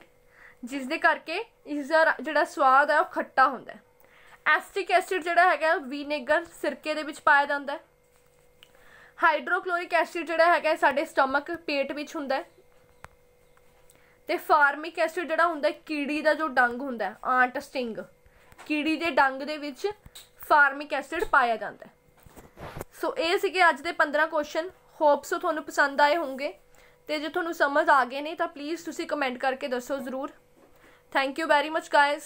ਜਿਸ ਦੇ ਕਰਕੇ ਇਸ ਦਾ ਜਿਹੜਾ ਸਵਾਦ ਹੈ ਉਹ ਖੱਟਾ ਹੁੰਦਾ ਹੈ। ਐਸਟਿਕ ਐਸਿਡ ਜਿਹੜਾ ਹੈਗਾ ਵਿਨੇਗਰ ਸਿਰਕੇ ਦੇ ਵਿੱਚ ਪਾਇਆ ਜਾਂਦਾ ਹੈ। ਹਾਈਡਰੋਕਲੋਰਿਕ ਐਸਿਡ ਜਿਹੜਾ ਹੈਗਾ ਸਾਡੇ ਸਟਮਕ, ਪੇਟ ਵਿੱਚ ਹੁੰਦਾ ਹੈ। ਤੇ ਫਾਰਮਿਕ ਐਸਿਡ ਜਿਹੜਾ ਹੁੰਦਾ ਕੀੜੀ ਦਾ ਜੋ ਡੰਗ ਹੁੰਦਾ ਆਂਟ ਸਟਿੰਗ। ਕੀੜੀ ਦੇ ਡੰਗ ਦੇ ਵਿੱਚ ਫਾਰਮਿਕ ਐਸਿਡ ਪਾਇਆ ਜਾਂਦਾ ਹੈ। ਸੋ ਇਹ ਸੀਗੇ ਅੱਜ ਦੇ 15 ਕੁਐਸਚਨ ਹੋਪ ਸੋ ਤੁਹਾਨੂੰ ਪਸੰਦ ਆਏ ਹੋਣਗੇ। ਤੇ ਜੇ ਤੁਹਾਨੂੰ ਸਮਝ ਆ ਗਏ ਨੇ, ਤਾਂ ਪਲੀਜ਼ ਤੁਸੀਂ ਕਮੈਂਟ ਕਰਕੇ ਦੱਸੋ ਜ਼ਰੂਰ। Thank you very much guys